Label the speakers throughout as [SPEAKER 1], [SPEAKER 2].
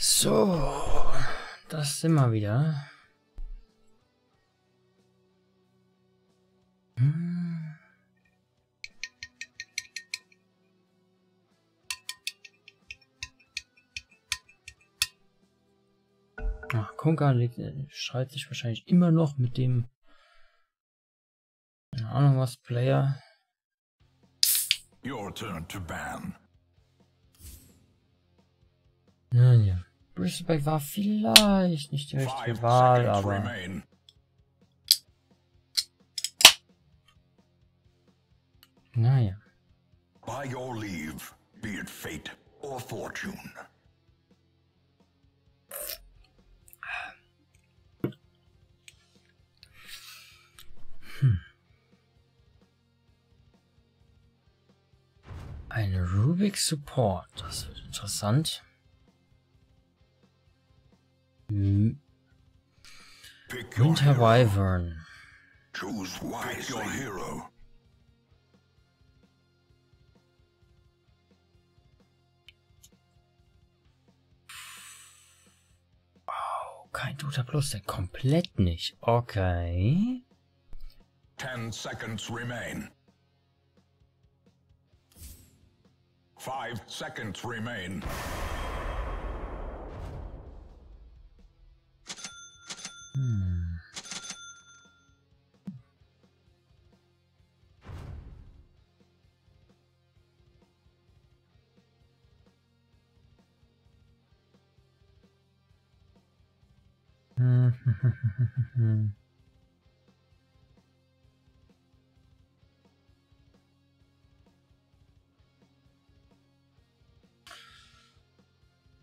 [SPEAKER 1] So, das sind wir wieder. Hm. Ach, lebt, äh, schreit sich wahrscheinlich immer noch mit dem, keine Ahnung was, Player.
[SPEAKER 2] Your turn to ban.
[SPEAKER 1] Naja. Brisbane war vielleicht nicht die richtige Wahl, aber naja.
[SPEAKER 2] By your leave, be it fate or fortune.
[SPEAKER 1] Ein Rubik Support, das wird interessant. Hm,
[SPEAKER 2] Pick your
[SPEAKER 1] Winter
[SPEAKER 2] hero.
[SPEAKER 1] Wyvern.
[SPEAKER 2] Choose wisely. Pick your hero.
[SPEAKER 1] Oh, kein Dota Plus, der komplett nicht. Okay.
[SPEAKER 2] Ten seconds remain. Five seconds remain.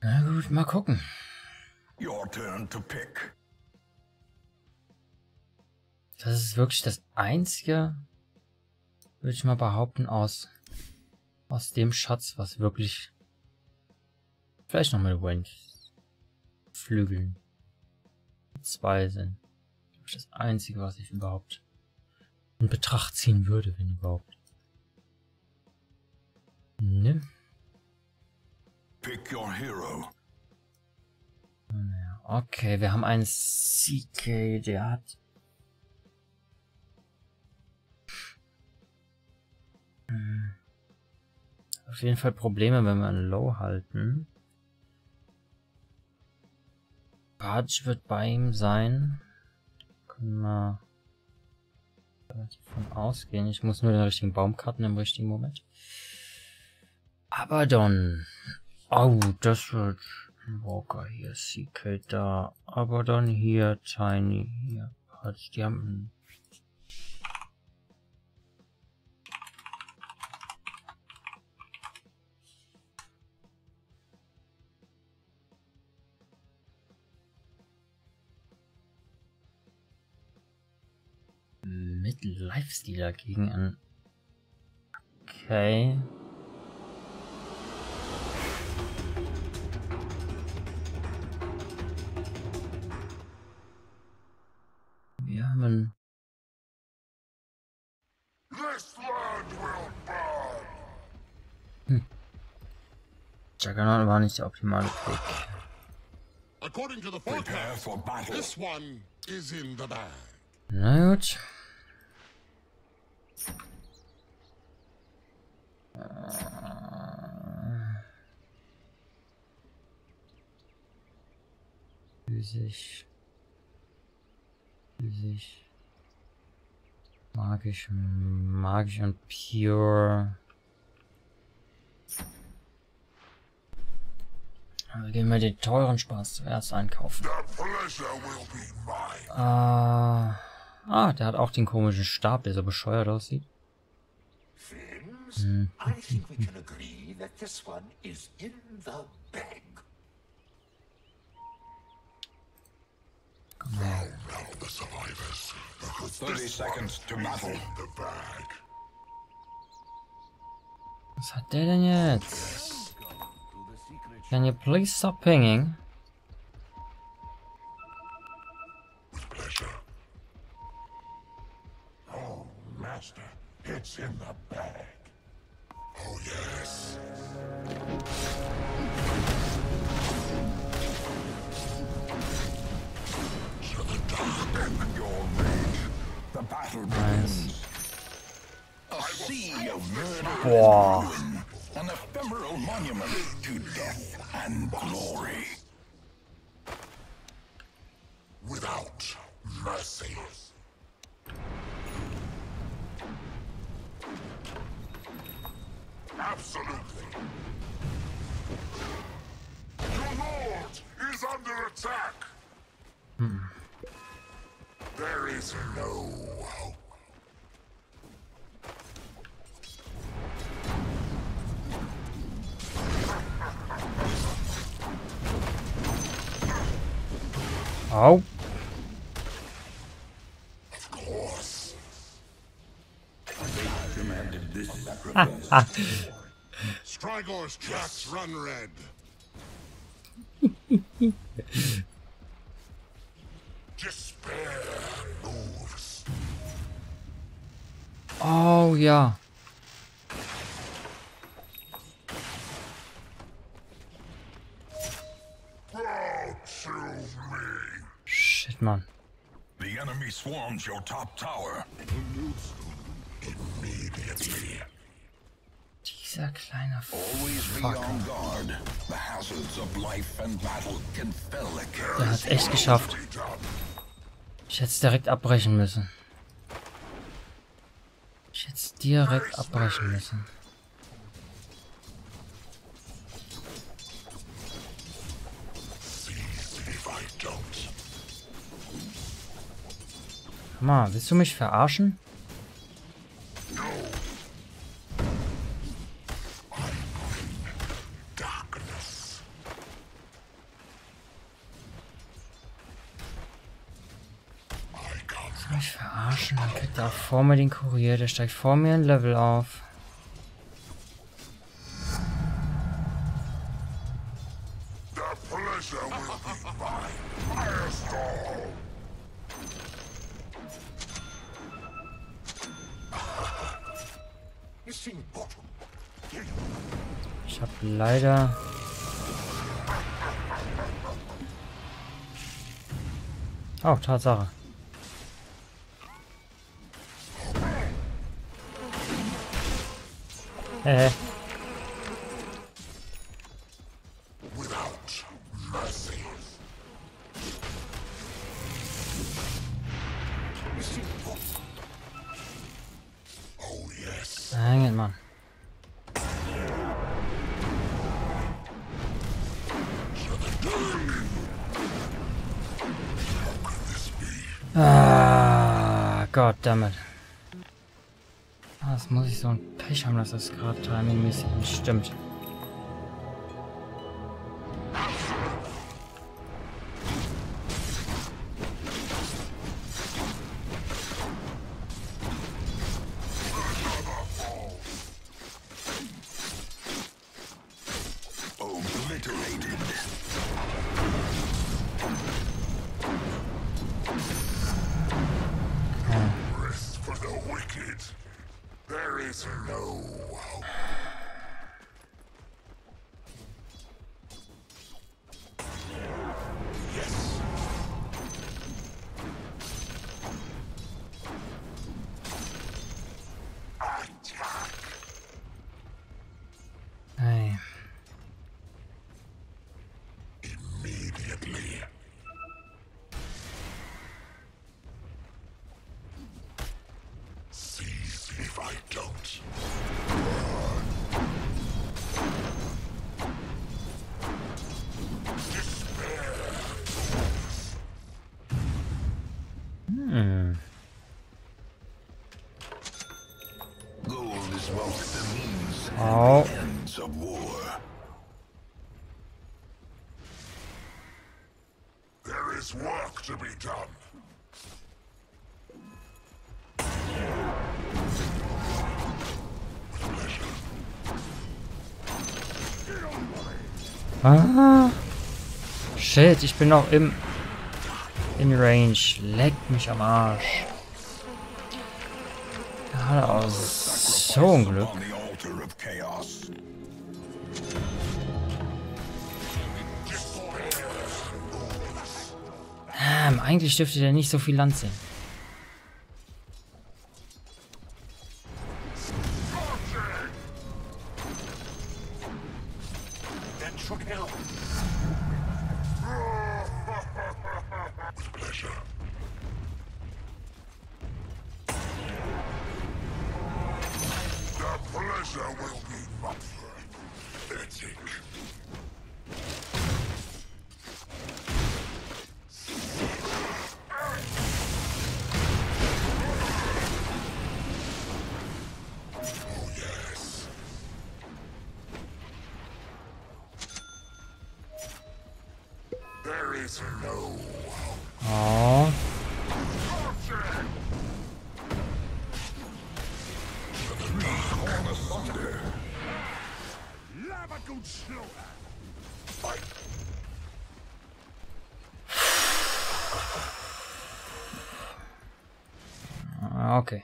[SPEAKER 1] Na gut, mal gucken.
[SPEAKER 2] Your turn to pick.
[SPEAKER 1] Das ist wirklich das einzige, würde ich mal behaupten, aus, aus dem Schatz, was wirklich vielleicht noch mit Flügeln zwei sind. Das einzige, was ich überhaupt in Betracht ziehen würde, wenn überhaupt. Ne?
[SPEAKER 2] Pick your hero.
[SPEAKER 1] Okay, wir haben einen CK, der hat. Hm. Auf jeden Fall Probleme, wenn wir einen Low halten. Barge wird bei ihm sein. Können wir davon ausgehen. Ich muss nur den richtigen Baum cutten im richtigen Moment. Abaddon. Oh, das wird Walker hier, CK da. Abaddon hier, Tiny hier. Die haben... mit Lifestealer gegen ein. Okay. Wir haben.
[SPEAKER 2] This land will burn.
[SPEAKER 1] Juggernaut war nicht der optimale Pick.
[SPEAKER 3] According to the forecast,
[SPEAKER 2] for battle.
[SPEAKER 3] this one is in the bag.
[SPEAKER 1] Na gut. Physisch. Physisch. Magisch, magisch und pure. Also gehen wir den teuren Spaß zuerst einkaufen. Äh, ah, der hat auch den komischen Stab, der so bescheuert aussieht.
[SPEAKER 4] Friends, mm. I think we can agree that this one is in the bag.
[SPEAKER 2] Now now, the survivors. Because Thirty seconds to battle. The bag.
[SPEAKER 1] Was hat der denn jetzt? Can you please stop pinging?
[SPEAKER 3] Strygor's tracks run red. Despair moves.
[SPEAKER 1] Oh yeah.
[SPEAKER 3] Proud.
[SPEAKER 1] Shit, Mann.
[SPEAKER 2] The enemy swarms your top tower. Can fell a
[SPEAKER 1] Der hat's echt geschafft. Ich hätte es direkt abbrechen müssen. Ich hätte es direkt abbrechen müssen. Komm mal, willst du mich verarschen? Vor mir den Kurier. Der steigt vor mir ein Level auf. Ich habe leider... Oh, Tatsache. Äh,
[SPEAKER 3] Without mercy. Missing bottom. Oh yes.
[SPEAKER 1] dang it, Mann. Ah, goddammit. Ah, Das muss ich so ein Pech haben, dass das gerade timingmäßig nicht stimmt.
[SPEAKER 3] I don't.
[SPEAKER 1] Ah. Shit, ich bin noch im... In Range. Leckt mich am Arsch. Gerade aus. So ein Glück. Allem, eigentlich dürfte der nicht so viel Land sehen.
[SPEAKER 3] Is no
[SPEAKER 1] Oh.
[SPEAKER 3] Lavagoon slaughter. Fight.
[SPEAKER 1] Ah, Okay.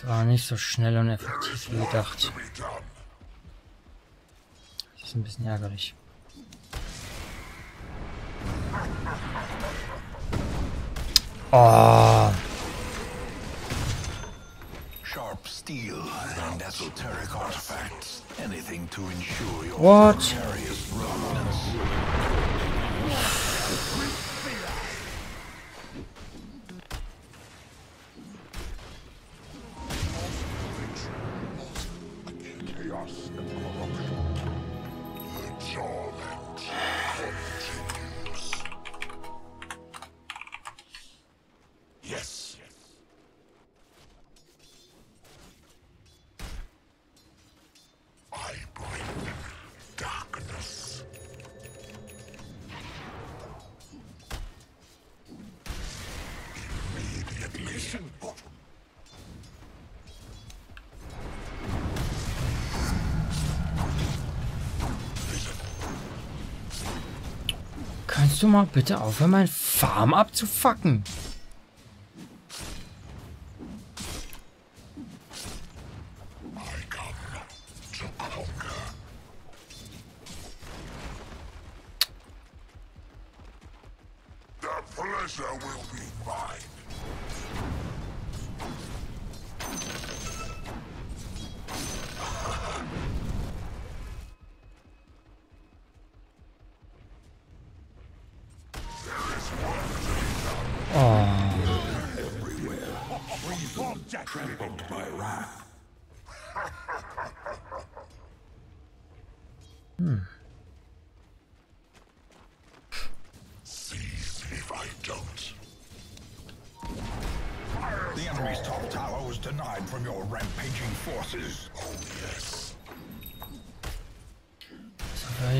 [SPEAKER 1] Das war nicht so schnell und effektiv wie gedacht. Das ist ein bisschen ärgerlich. Oh.
[SPEAKER 2] Sharp steel and esoteric artifacts. Anything to ensure your
[SPEAKER 1] What?
[SPEAKER 3] Chaos and
[SPEAKER 1] Kannst du mal bitte aufhören, mein Farm abzufacken?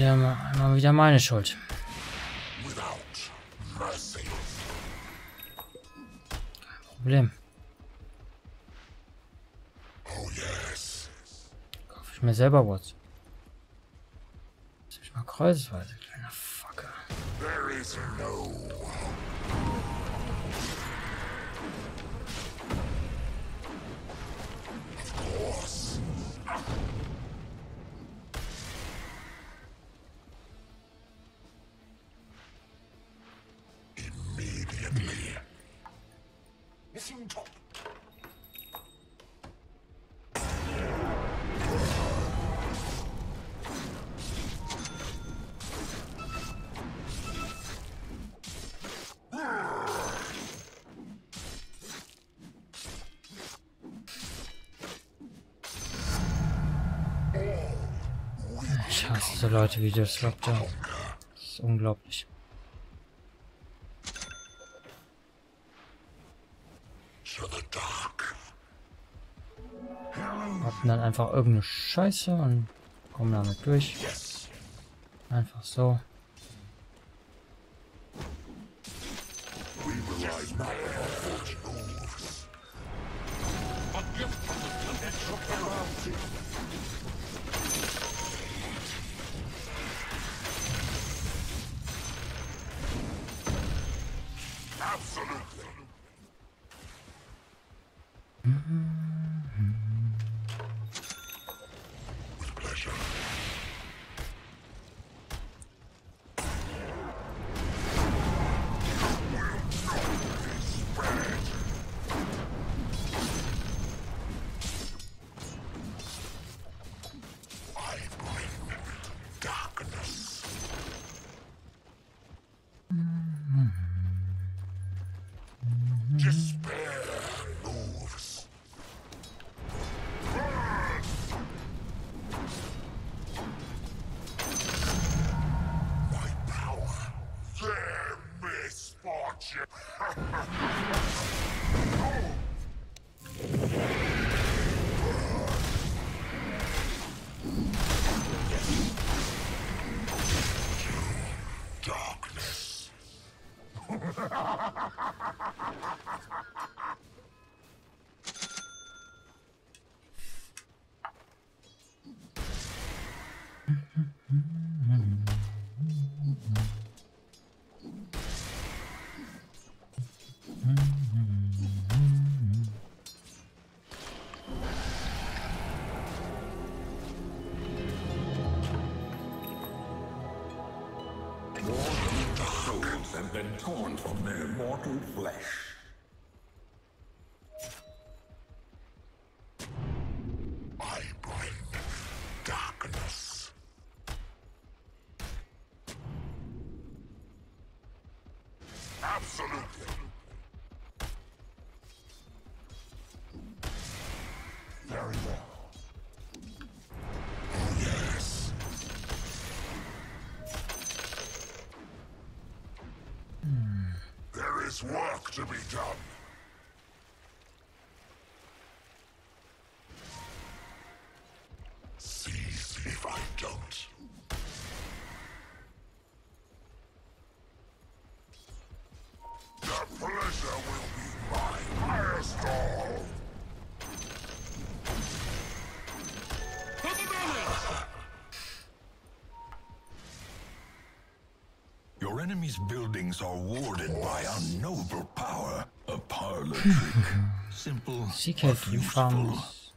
[SPEAKER 1] Ja mal, mal wieder meine Schuld.
[SPEAKER 3] Mercy.
[SPEAKER 1] Problem. Kaufe ich mir selber was. Lass mich mal kreuzweise, kleiner Fucker. Leute wie das Raptor. Das ist unglaublich. Hatten dann einfach irgendeine Scheiße und kommen damit durch. Einfach so.
[SPEAKER 2] Absolute have been torn from their mortal flesh.
[SPEAKER 3] Work to be done.
[SPEAKER 2] Enemy's buildings are warded by a noble power. A parlor trick. Simple, but
[SPEAKER 1] CK
[SPEAKER 2] useful.
[SPEAKER 1] Farms.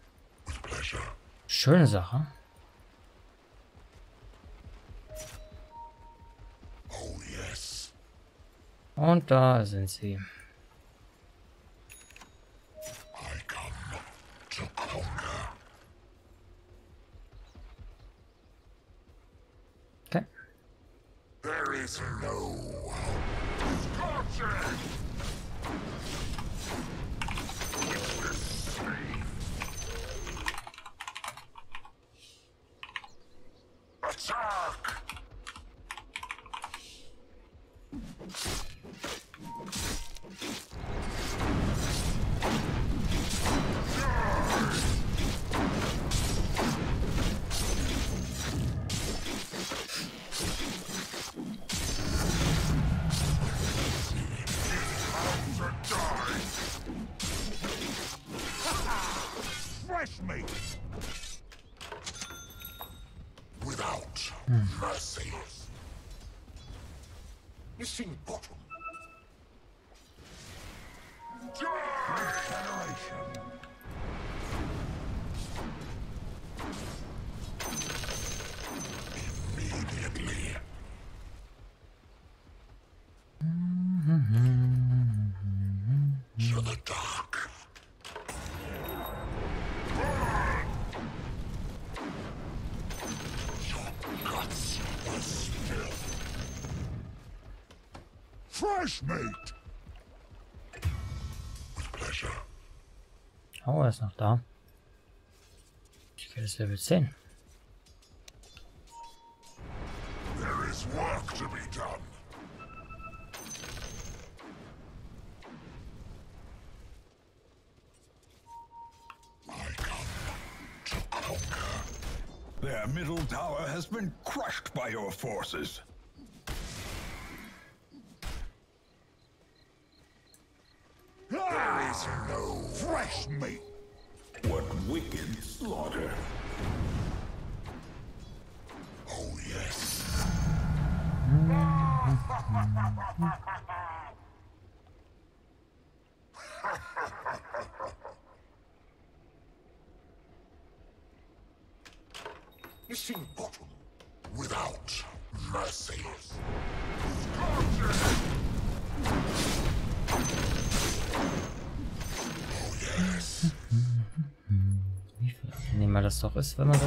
[SPEAKER 3] With pleasure.
[SPEAKER 1] Schöne er, Sache.
[SPEAKER 3] Oh, yes.
[SPEAKER 1] Und da sind sie.
[SPEAKER 3] Fresh meat! With pleasure.
[SPEAKER 1] Oh, er ist noch da. Ich ist Level 10.
[SPEAKER 3] There is work to be done. I come to conquer.
[SPEAKER 2] Their middle tower has been crushed by your forces.
[SPEAKER 3] Meat.
[SPEAKER 2] What wicked slaughter.
[SPEAKER 3] Oh, yes. Missing bottom without mercy.
[SPEAKER 1] Das doch ist, wenn man so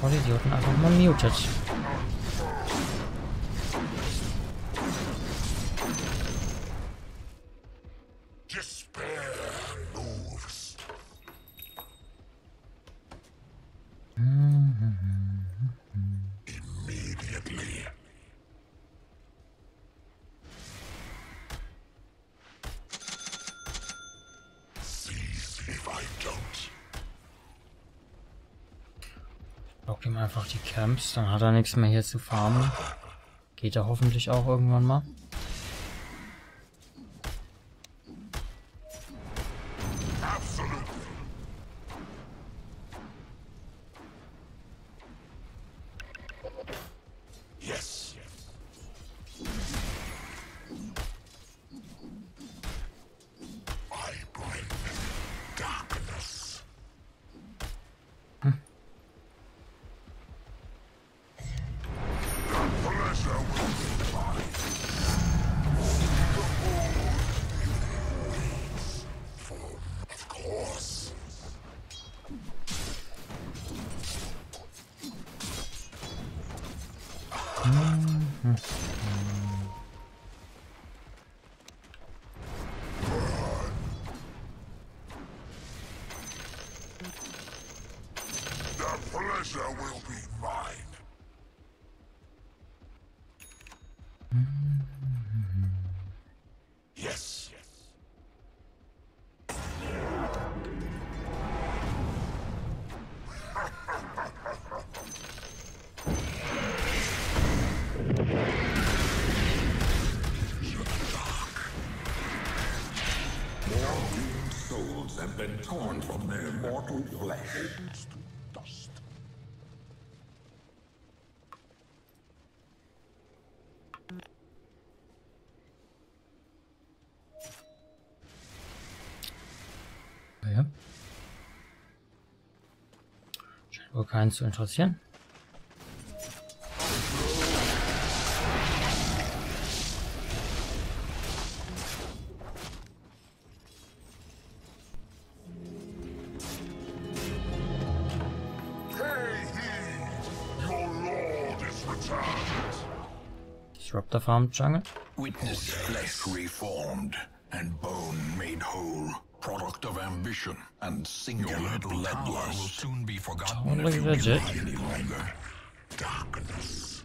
[SPEAKER 1] Vollidioten einfach mal mutet. Dann hat er nichts mehr hier zu farmen. Geht er hoffentlich auch irgendwann mal.
[SPEAKER 2] Torn from their mortal flesh.
[SPEAKER 1] Scheint wohl keinen zu interessieren. Farm Jungle.
[SPEAKER 2] Witness flesh reformed and bone made whole. Product of ambition and singular bloodlust. will soon be forgotten
[SPEAKER 1] Totally legit.
[SPEAKER 2] any longer.
[SPEAKER 3] Darkness.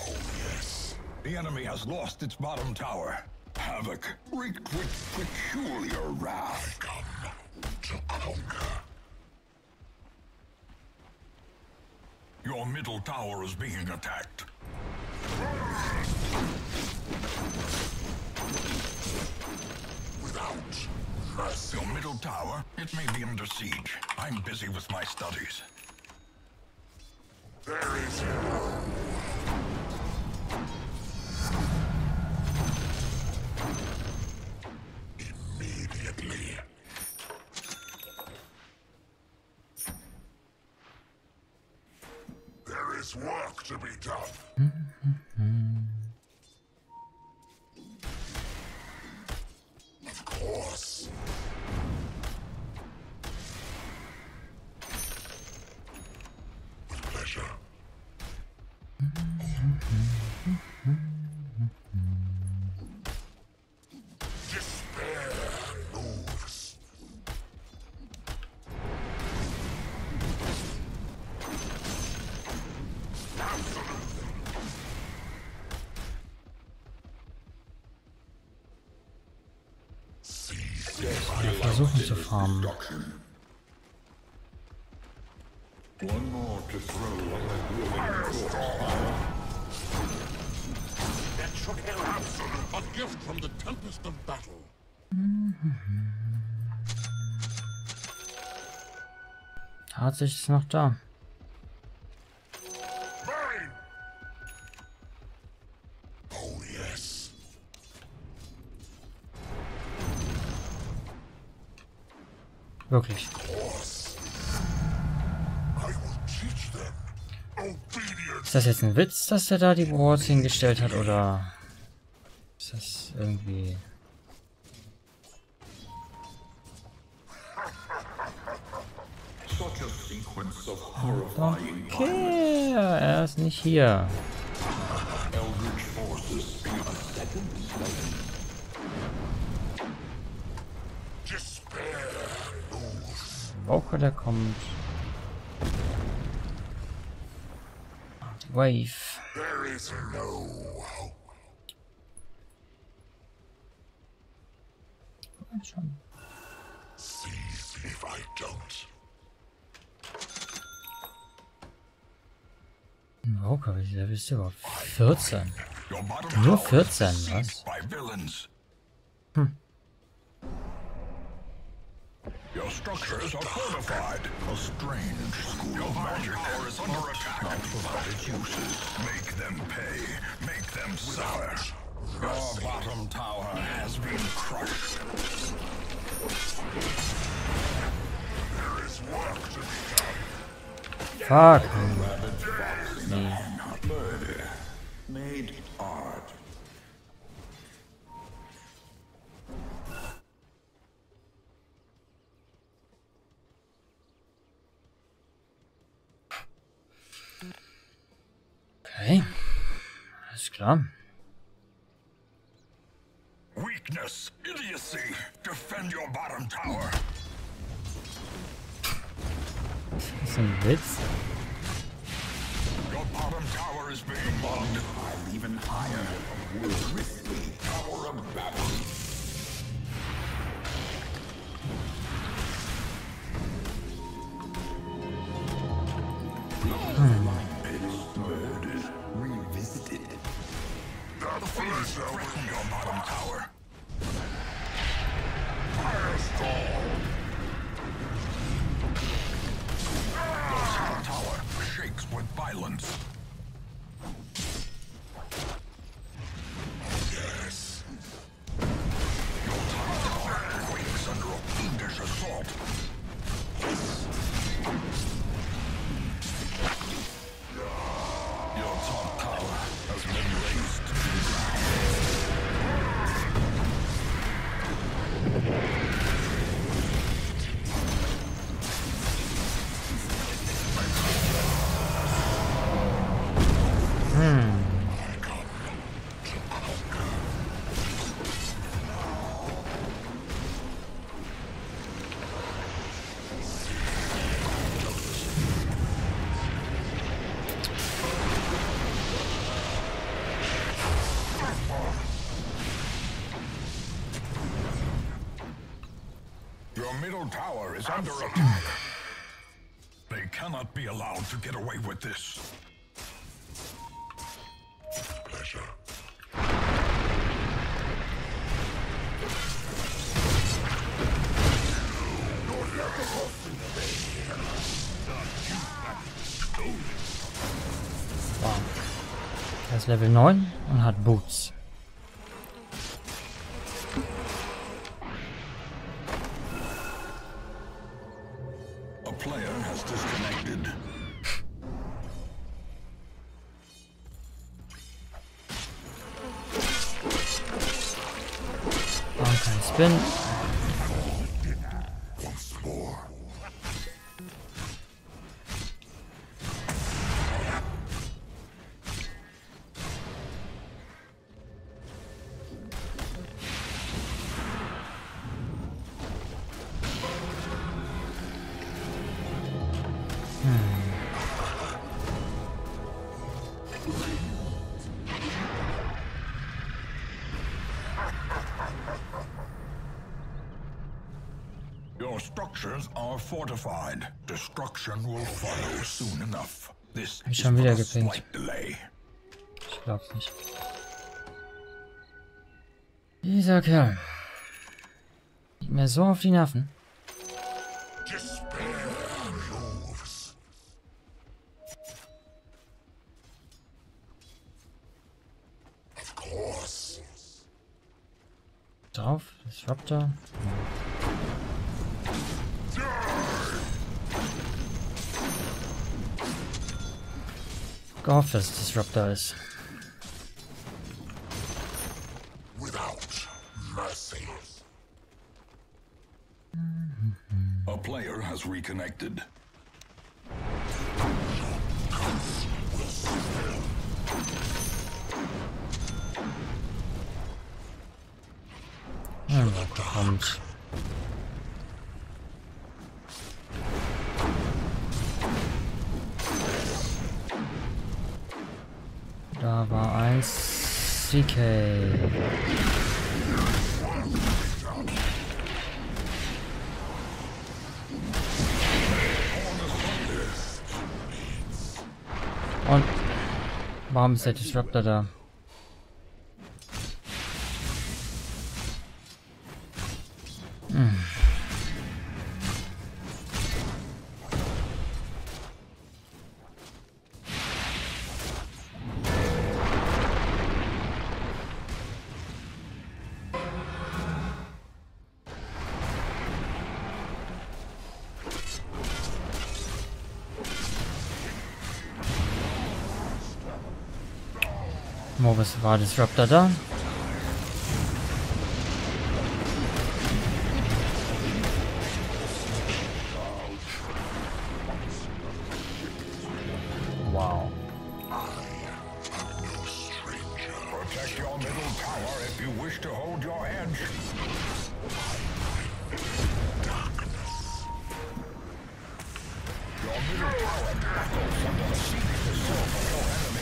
[SPEAKER 3] Oh, yes.
[SPEAKER 2] The enemy has lost its bottom tower. Havoc wreaked with peculiar wrath.
[SPEAKER 3] Come to conquer.
[SPEAKER 2] Your middle tower is being attacked.
[SPEAKER 3] Without mercy.
[SPEAKER 2] Your middle tower, it may be under siege. I'm busy with my studies.
[SPEAKER 3] There is tempest of battle.
[SPEAKER 1] Tatsächlich ist noch da. Wirklich. Ist das jetzt ein Witz, dass der da die Wards hingestellt hat, oder ist das irgendwie... Okay, er ist nicht hier. Der kommt. Die Wave.
[SPEAKER 3] There is no hope.
[SPEAKER 1] Schon.
[SPEAKER 3] See if I don't.
[SPEAKER 1] Woke, wie viel bist du überhaupt? 14.
[SPEAKER 2] Your bottom
[SPEAKER 1] Nur
[SPEAKER 2] tower is
[SPEAKER 1] 14,
[SPEAKER 2] besieged
[SPEAKER 1] was?
[SPEAKER 2] Villains. Your structures are fortified. A strange school Your of magic tower is under attack. Not without its uses. Make them pay. Make them suffer. Your bottom tower has been crushed.
[SPEAKER 3] There is work to be done.
[SPEAKER 1] Fuck.
[SPEAKER 2] Murder
[SPEAKER 1] klar.
[SPEAKER 2] Weakness, idiocy. Defend your bottom tower.
[SPEAKER 1] Das ist ein Witz.
[SPEAKER 2] Your bottom tower is being bombed. I'm even higher. Will risky tower of battle.
[SPEAKER 3] The flesh
[SPEAKER 2] shall break your bottom tower. Firestorm! Ah! Your tower shakes with violence. Middle tower is under attack. They cannot be allowed to get away with this.
[SPEAKER 3] Pleasure.
[SPEAKER 1] Wow. Er ist Level 9 Und
[SPEAKER 2] tower fortified. Destruction will follow soon enough. This is
[SPEAKER 1] schon wieder gepinkt. Ich glaub's nicht. Dieser Kerl. Geht mir so auf die Nerven. Drauf, Disruptor. Gehofft, dass es Disruptor ist.
[SPEAKER 3] Without mercy.
[SPEAKER 2] A player has reconnected.
[SPEAKER 1] Ja, CK. Und warum ist der Disruptor da? War Disruptor da? Wow.
[SPEAKER 2] Protect your middle tower if you wish to hold your edge. Your middle tower battles under the siege assault of your enemies.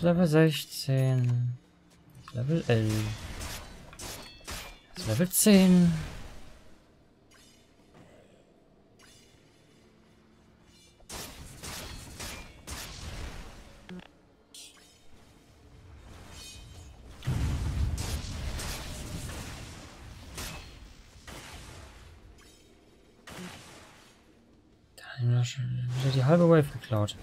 [SPEAKER 1] Ist Level 16. Level 11. Ist Level 10. Da haben wir schon wieder die halbe Wave geklaut.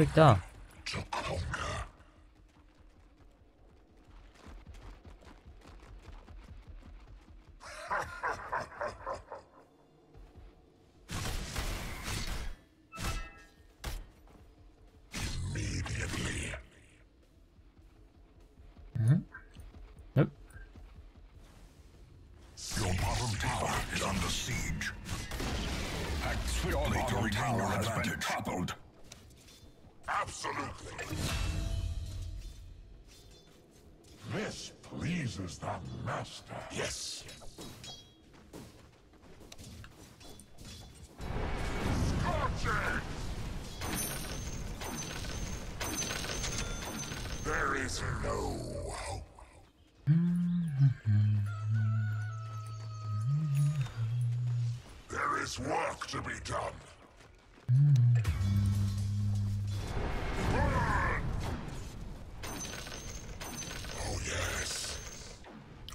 [SPEAKER 1] Ist Rubik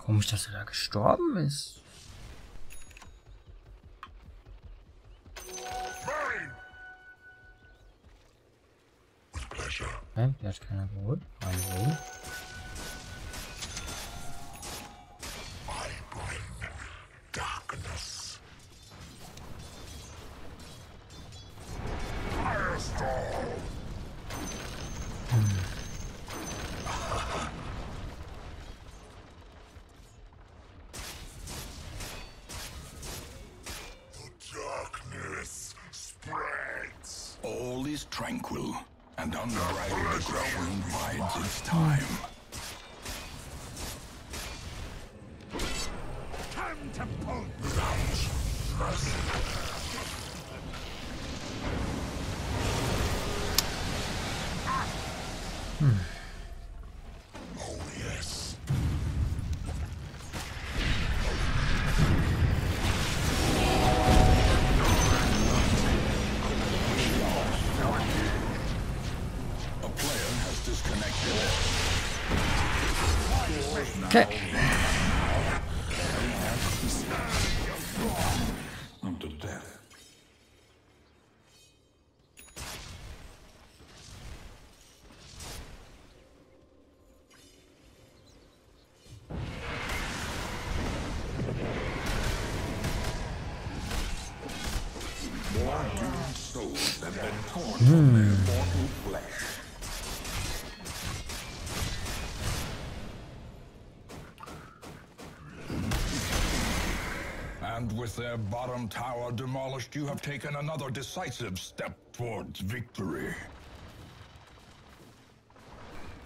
[SPEAKER 1] Komisch, dass er da gestorben ist. Okay, der hat keiner geholt. Ein
[SPEAKER 2] flesh. And with their bottom tower demolished, you have taken another decisive step towards victory.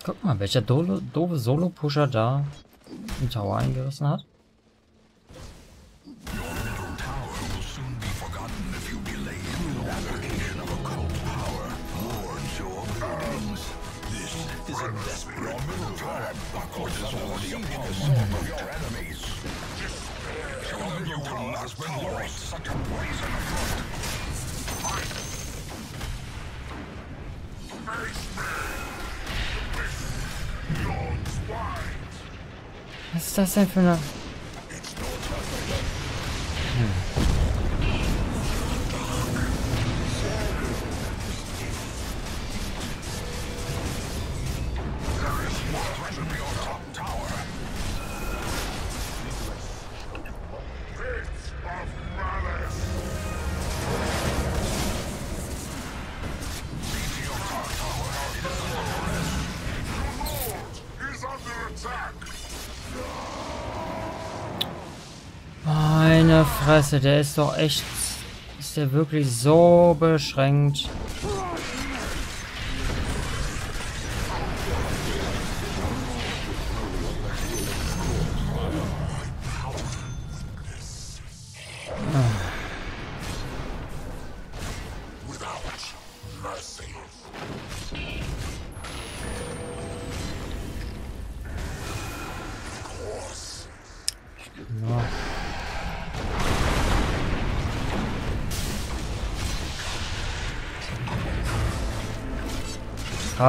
[SPEAKER 1] Guck mal, welcher dole, doofe Solo-Pusher da den Tower eingerissen hat.
[SPEAKER 2] Buckle suddenly the of your enemies. Despair. Such a brazen affront.
[SPEAKER 3] Face me! That's, that's it for
[SPEAKER 1] now. Fresse, der ist doch echt... Ist der wirklich so beschränkt?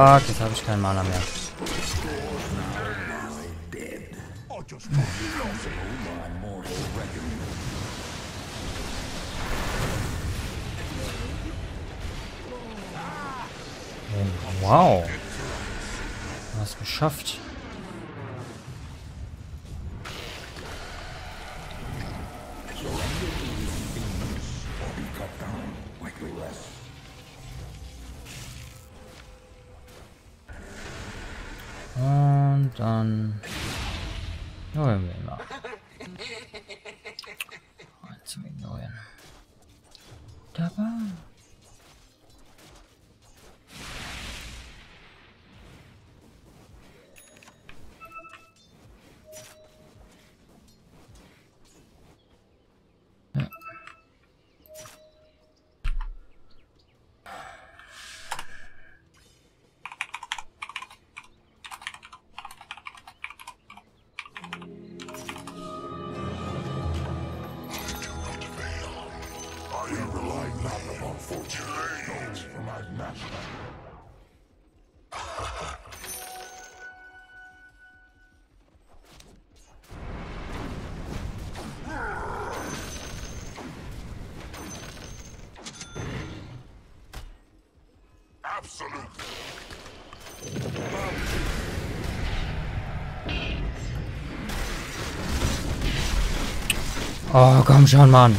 [SPEAKER 1] Fuck, jetzt habe ich keinen Mana mehr. Oh, wow. Du hast geschafft. Oh, komm schon, Mann.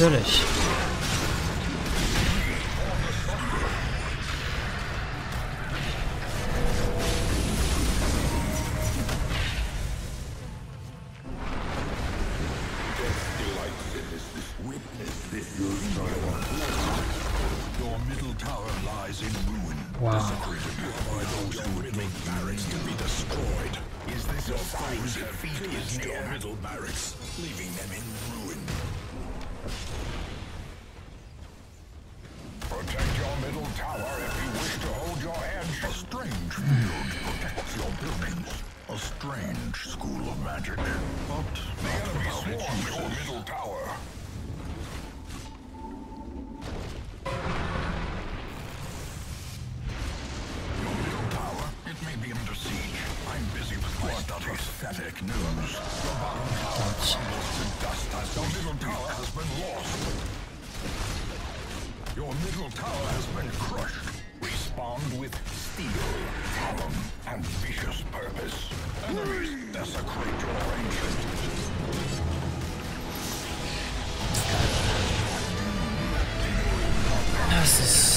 [SPEAKER 1] Natürlich.
[SPEAKER 2] Been lost. Your middle tower has been crushed. Respond with steel, talon, and vicious purpose. Enemies desecrate your ancient.
[SPEAKER 1] Das ist...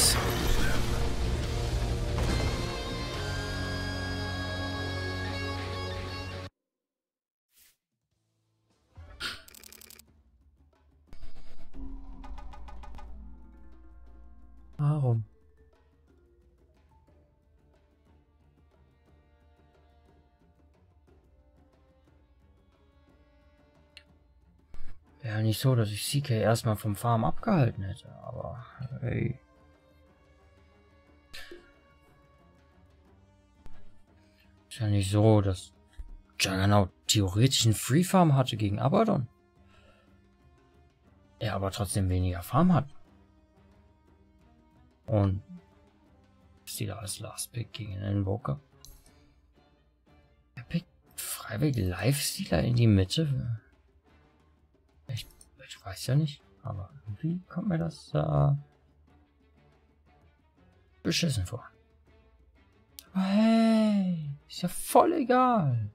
[SPEAKER 1] Wäre nicht so, dass ich CK erstmal vom Farm abgehalten hätte, aber hey. Ist ja nicht so, dass Juggernaut theoretisch einen Free Farm hatte gegen Abaddon. Er aber trotzdem weniger Farm hat. Und Stealer als Last Pick gegen den Invoker. Er pickt freiwillig Live-Stealer in die Mitte. Ich, weiß ja nicht, aber irgendwie kommt mir das äh, beschissen vor. Aber hey, ist ja voll egal.